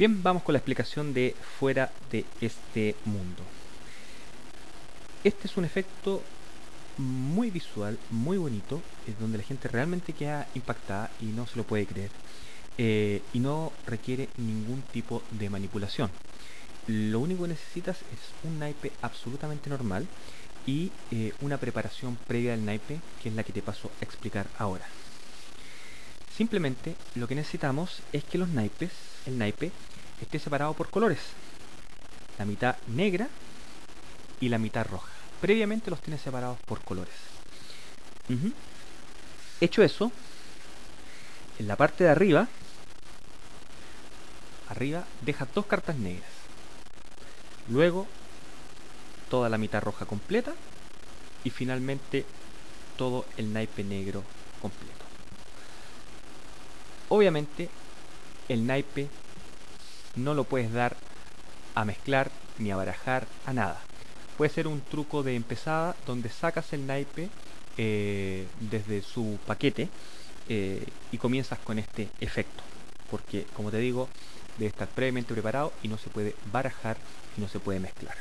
Bien, vamos con la explicación de fuera de este mundo. Este es un efecto muy visual, muy bonito, es donde la gente realmente queda impactada y no se lo puede creer. Eh, y no requiere ningún tipo de manipulación. Lo único que necesitas es un naipe absolutamente normal y eh, una preparación previa del naipe, que es la que te paso a explicar ahora. Simplemente lo que necesitamos es que los naipes, el naipe, esté separado por colores. La mitad negra y la mitad roja. Previamente los tiene separados por colores. Hecho eso, en la parte de arriba, arriba deja dos cartas negras. Luego toda la mitad roja completa y finalmente todo el naipe negro completo. Obviamente el naipe no lo puedes dar a mezclar ni a barajar a nada. Puede ser un truco de empezada donde sacas el naipe eh, desde su paquete eh, y comienzas con este efecto. Porque, como te digo, debe estar previamente preparado y no se puede barajar y no se puede mezclar.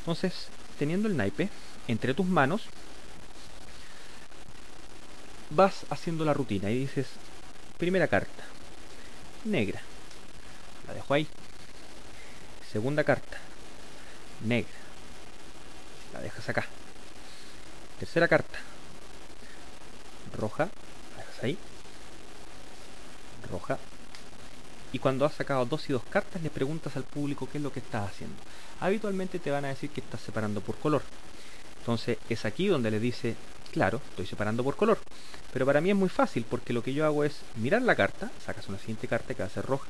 Entonces, teniendo el naipe entre tus manos, vas haciendo la rutina y dices, primera carta, negra, la dejo ahí. Segunda carta. Negra. La dejas acá. Tercera carta. Roja. La dejas ahí. Roja. Y cuando has sacado dos y dos cartas le preguntas al público qué es lo que estás haciendo. Habitualmente te van a decir que estás separando por color. Entonces es aquí donde le dice, claro, estoy separando por color. Pero para mí es muy fácil porque lo que yo hago es mirar la carta, sacas una siguiente carta que va a ser roja,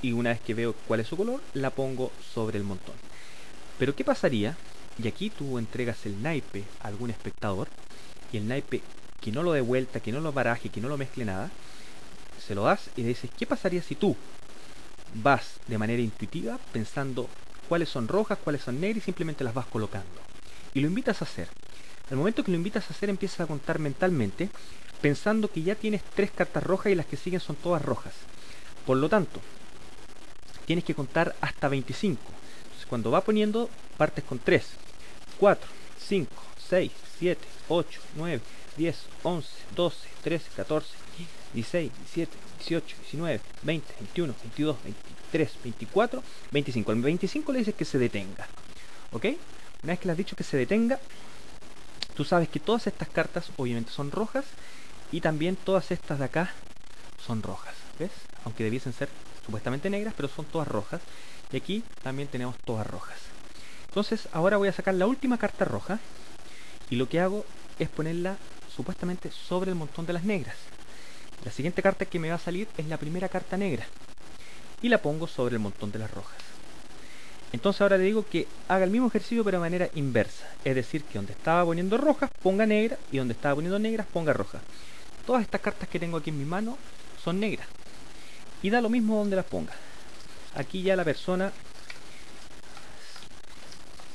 y una vez que veo cuál es su color, la pongo sobre el montón. Pero ¿qué pasaría? Y aquí tú entregas el naipe a algún espectador y el naipe que no lo dé vuelta, que no lo baraje, que no lo mezcle nada, se lo das y le dices, ¿qué pasaría si tú vas de manera intuitiva pensando cuáles son rojas, cuáles son negras y simplemente las vas colocando? Y lo invitas a hacer. Al momento que lo invitas a hacer empiezas a contar mentalmente pensando que ya tienes tres cartas rojas y las que siguen son todas rojas. Por lo tanto, tienes que contar hasta 25. Entonces cuando va poniendo, partes con 3, 4, 5, 6, 7, 8, 9, 10, 11, 12, 13, 14, 16, 17, 18, 19, 20, 21, 22, 23, 24, 25. Al 25 le dices que se detenga. ¿Ok? Una vez que le has dicho que se detenga, tú sabes que todas estas cartas obviamente son rojas y también todas estas de acá son rojas. ¿Ves? Aunque debiesen ser supuestamente negras, pero son todas rojas. Y aquí también tenemos todas rojas. Entonces ahora voy a sacar la última carta roja y lo que hago es ponerla supuestamente sobre el montón de las negras. La siguiente carta que me va a salir es la primera carta negra y la pongo sobre el montón de las rojas. Entonces ahora le digo que haga el mismo ejercicio pero de manera inversa. Es decir, que donde estaba poniendo rojas ponga negra y donde estaba poniendo negras ponga roja. Todas estas cartas que tengo aquí en mi mano son negras y da lo mismo donde las ponga aquí ya la persona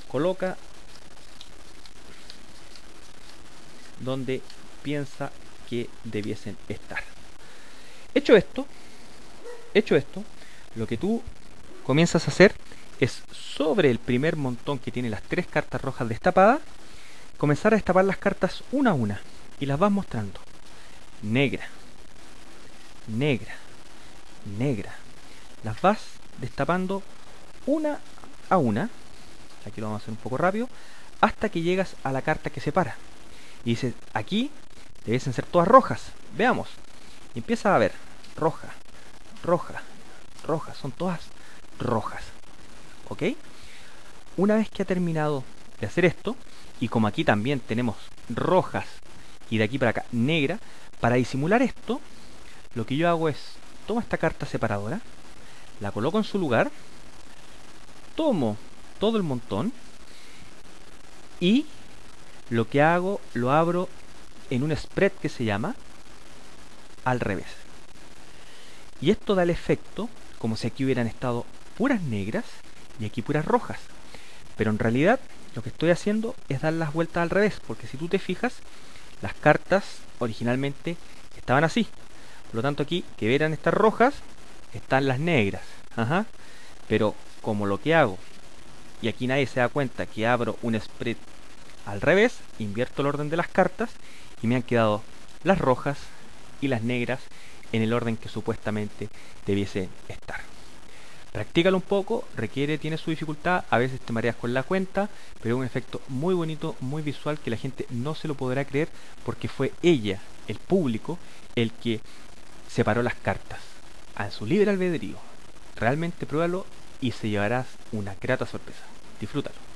coloca donde piensa que debiesen estar hecho esto hecho esto lo que tú comienzas a hacer es sobre el primer montón que tiene las tres cartas rojas destapadas comenzar a destapar las cartas una a una y las vas mostrando negra negra negra. Las vas destapando una a una. Aquí lo vamos a hacer un poco rápido. Hasta que llegas a la carta que separa. Y dices, aquí deben ser todas rojas. Veamos. Y empieza a ver. Roja, roja, roja. Son todas rojas. ¿Ok? Una vez que ha terminado de hacer esto, y como aquí también tenemos rojas y de aquí para acá negra, para disimular esto, lo que yo hago es tomo esta carta separadora, la coloco en su lugar, tomo todo el montón y lo que hago lo abro en un spread que se llama al revés. Y esto da el efecto como si aquí hubieran estado puras negras y aquí puras rojas. Pero en realidad lo que estoy haciendo es dar las vueltas al revés, porque si tú te fijas, las cartas originalmente estaban así. Por lo tanto aquí, que verán estas rojas, están las negras. Ajá. Pero como lo que hago, y aquí nadie se da cuenta que abro un spread al revés, invierto el orden de las cartas y me han quedado las rojas y las negras en el orden que supuestamente debiese estar. Practícalo un poco, requiere, tiene su dificultad, a veces te mareas con la cuenta, pero es un efecto muy bonito, muy visual que la gente no se lo podrá creer porque fue ella, el público, el que separó las cartas a su libre albedrío. Realmente pruébalo y se llevarás una grata sorpresa. Disfrútalo.